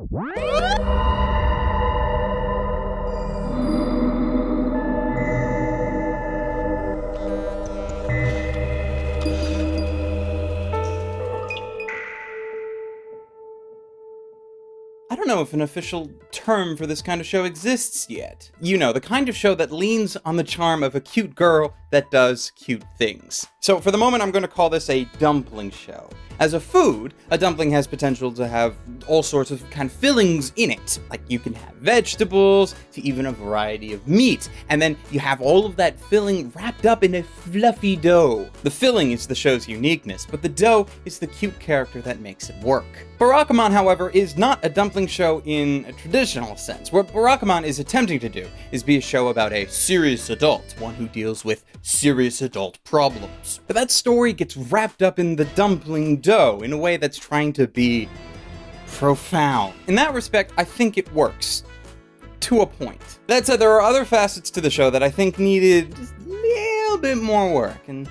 I don't know if an official term for this kind of show exists yet. You know, the kind of show that leans on the charm of a cute girl that does cute things. So for the moment, I'm going to call this a dumpling show. As a food, a dumpling has potential to have all sorts of kind of fillings in it. Like you can have vegetables to even a variety of meat. And then you have all of that filling wrapped up in a fluffy dough. The filling is the show's uniqueness, but the dough is the cute character that makes it work. Barakamon, however, is not a dumpling show in a traditional sense. What Barakamon is attempting to do is be a show about a serious adult, one who deals with serious adult problems. But that story gets wrapped up in the dumpling dough in a way that's trying to be profound. In that respect, I think it works. To a point. That said, there are other facets to the show that I think needed a little bit more work, and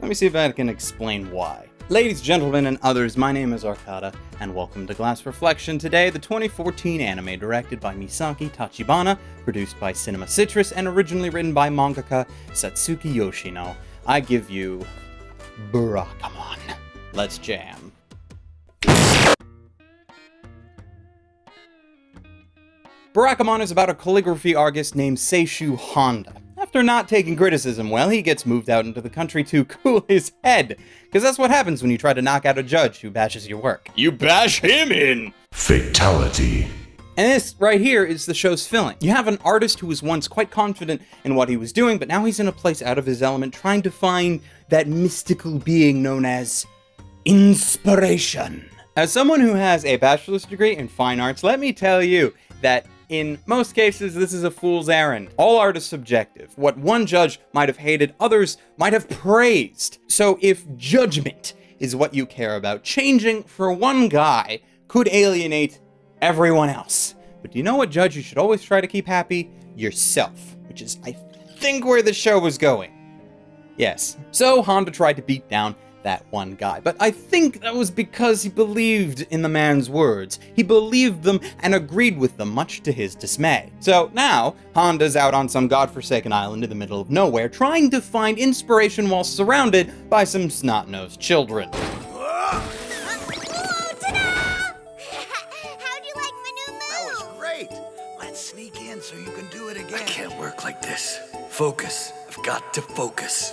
let me see if I can explain why. Ladies, gentlemen, and others, my name is Arkada, and welcome to Glass Reflection. Today, the 2014 anime directed by Masaki Tachibana, produced by Kinema Citrus, and originally written by mangaka Satsuki Yoshino. I give you Barakamon. Let's jam. Barakamon is about a calligraphy artist named Seishu Handa. After not taking criticism well, he gets moved out into the country to cool his head. Because that's what happens when you try to knock out a judge who bashes your work. You bash him in! Fatality. And this right here is the show's filling. You have an artist who was once quite confident in what he was doing, but now he's in a place out of his element trying to find that mystical being known as inspiration. As someone who has a bachelor's degree in fine arts, let me tell you that in most cases, this is a fool's errand. All art is subjective. What one judge might have hated, others might have praised. So if judgment is what you care about, changing for one guy could alienate everyone else. But do you know what judge you should always try to keep happy? Yourself. Which is, I think, where the show was going. Yes. So Handa tried to beat down that one guy. But I think that was because he believed in the man's words. He believed them and agreed with them, much to his dismay. So now, Handa's out on some godforsaken island in the middle of nowhere, trying to find inspiration while surrounded by some snot-nosed children. Do it again. I can't work like this. Focus. I've got to focus.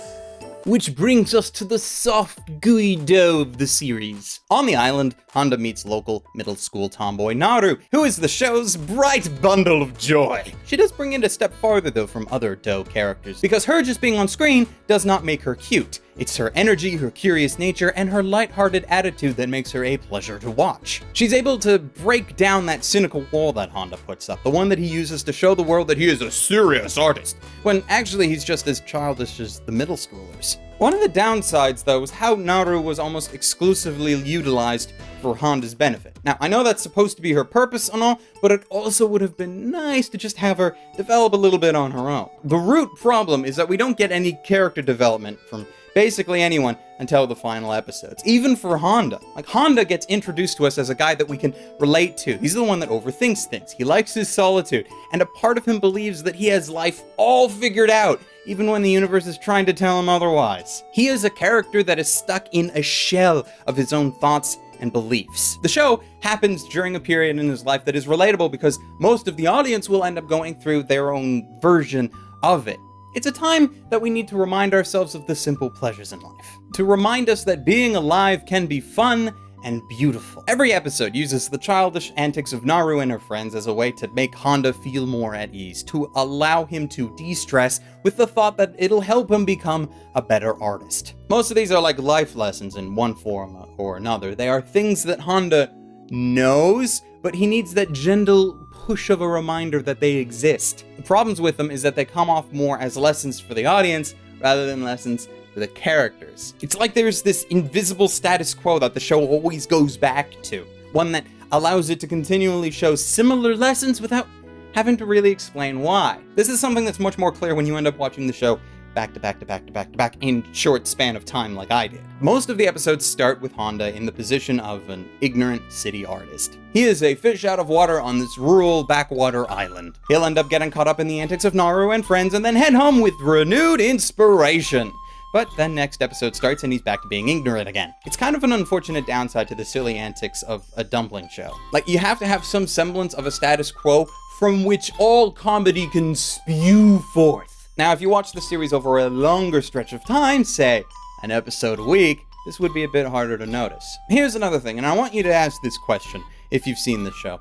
Which brings us to the soft, gooey dough of the series. On the island, Honda meets local middle school tomboy Naru, who is the show's bright bundle of joy. She does bring it a step farther though from other dough characters, because her just being on screen does not make her cute. It's her energy, her curious nature, and her light-hearted attitude that makes her a pleasure to watch. She's able to break down that cynical wall that Handa puts up, the one that he uses to show the world that he is a serious artist, when actually he's just as childish as the middle schoolers. One of the downsides, though, is how Naru was almost exclusively utilized for Handa's benefit. Now, I know that's supposed to be her purpose and all, but it also would have been nice to just have her develop a little bit on her own. The root problem is that we don't get any character development from basically anyone until the final episodes. Even for Handa. Like, Handa gets introduced to us as a guy that we can relate to. He's the one that overthinks things. He likes his solitude, and a part of him believes that he has life all figured out, even when the universe is trying to tell him otherwise. He is a character that is stuck in a shell of his own thoughts and beliefs. The show happens during a period in his life that is relatable because most of the audience will end up going through their own version of it. It's a time that we need to remind ourselves of the simple pleasures in life. To remind us that being alive can be fun and beautiful. Every episode uses the childish antics of Naru and her friends as a way to make Handa feel more at ease, to allow him to de-stress with the thought that it'll help him become a better artist. Most of these are like life lessons in one form or another. They are things that Handa knows, but he needs that gentle push of a reminder that they exist. The problems with them is that they come off more as lessons for the audience rather than lessons for the characters. It's like there's this invisible status quo that the show always goes back to, one that allows it to continually show similar lessons without having to really explain why. This is something that's much more clear when you end up watching the show back to back to back to back to back in short span of time like I did. Most of the episodes start with Handa in the position of an ignorant city artist. He is a fish out of water on this rural backwater island. He'll end up getting caught up in the antics of Naru and friends and then head home with renewed inspiration. But then next episode starts and he's back to being ignorant again. It's kind of an unfortunate downside to the silly antics of a dumpling show. Like, you have to have some semblance of a status quo from which all comedy can spew forth. Now, if you watch the series over a longer stretch of time, say an episode a week, this would be a bit harder to notice. Here's another thing, and I want you to ask this question if you've seen the show.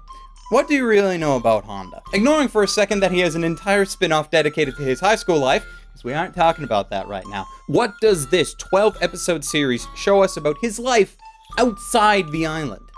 What do you really know about Handa? Ignoring for a second that he has an entire spin off dedicated to his high school life, because we aren't talking about that right now. What does this 12 episode series show us about his life outside the island?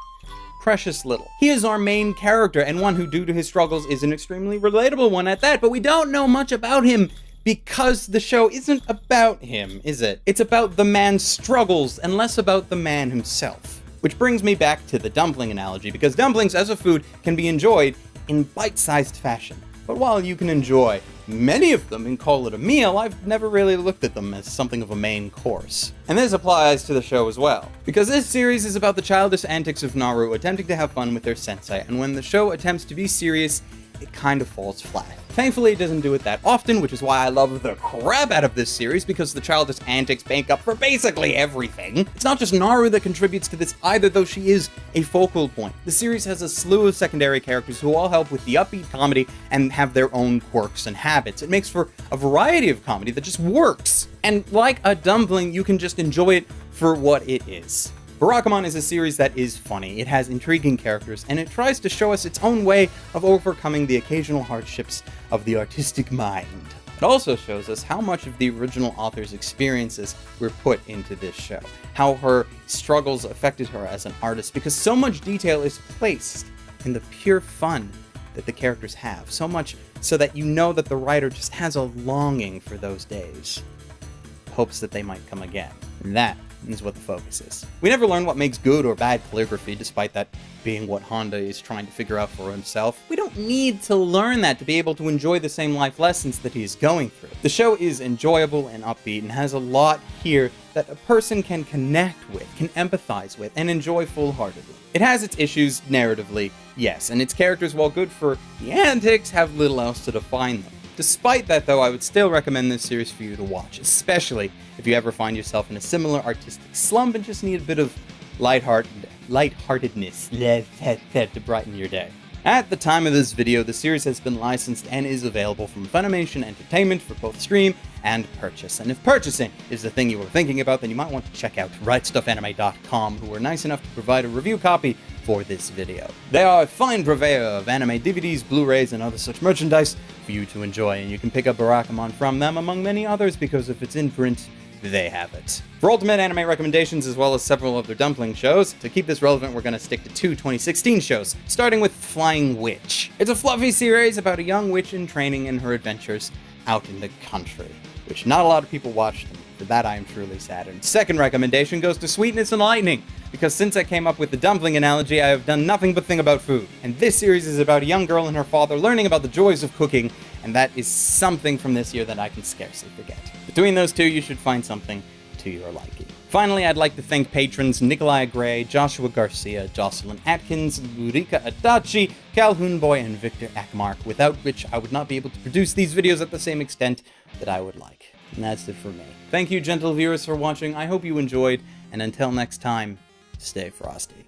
Precious little. He is our main character and one who, due to his struggles, is an extremely relatable one at that, but we don't know much about him because the show isn't about him, is it? It's about the man's struggles and less about the man himself. Which brings me back to the dumpling analogy, because dumplings as a food can be enjoyed in bite-sized fashion. But while you can enjoy many of them and call it a meal, I've never really looked at them as something of a main course. And this applies to the show as well. Because this series is about the childish antics of Naru attempting to have fun with their sensei, and when the show attempts to be serious, it kind of falls flat. Thankfully, it doesn't do it that often, which is why I love the crap out of this series, because the childish antics make up for basically everything. It's not just Naru that contributes to this either, though she is a focal point. The series has a slew of secondary characters who all help with the upbeat comedy and have their own quirks and habits. It makes for a variety of comedy that just works. And like a dumpling, you can just enjoy it for what it is. Barakamon is a series that is funny, it has intriguing characters, and it tries to show us its own way of overcoming the occasional hardships of the artistic mind. It also shows us how much of the original author's experiences were put into this show, how her struggles affected her as an artist, because so much detail is placed in the pure fun that the characters have, so much so that you know that the writer just has a longing for those days, hopes that they might come again. And that is what the focus is. We never learn what makes good or bad calligraphy, despite that being what Handa is trying to figure out for himself. We don't need to learn that to be able to enjoy the same life lessons that he is going through. The show is enjoyable and upbeat and has a lot here that a person can connect with, can empathize with, and enjoy full-heartedly. It has its issues narratively, yes, and its characters, while good for the antics, have little else to define them. Despite that, though, I would still recommend this series for you to watch, especially if you ever find yourself in a similar artistic slump and just need a bit of lightheart lightheartedness to brighten your day. At the time of this video, the series has been licensed and is available from Funimation Entertainment for both stream and purchase. And if purchasing is the thing you were thinking about, then you might want to check out RightStufAnime.com, who were nice enough to provide a review copy for this video. They are a fine purveyor of anime DVDs, Blu-rays, and other such merchandise for you to enjoy, and you can pick up Barakamon from them, among many others, because if it's in print, they have it. For ultimate anime recommendations, as well as several other dumpling shows, to keep this relevant, we're going to stick to two 2016 shows, starting with Flying Witch. It's a fluffy series about a young witch in training and her adventures out in the country, which not a lot of people watched, for that I am truly saddened. Second recommendation goes to Sweetness and Lightning, because since I came up with the dumpling analogy, I have done nothing but think about food. And this series is about a young girl and her father learning about the joys of cooking, and that is something from this year that I can scarcely forget. Between those two, you should find something to your liking. Finally, I'd like to thank patrons Nikolai Gray, Joshua Garcia, Jocelyn Atkins, Lurika Adachi, Calhoun Boy, and Victor Akmark, without which I would not be able to produce these videos at the same extent that I would like. And that's it for me. Thank you, gentle viewers, for watching. I hope you enjoyed, and until next time, stay frosty.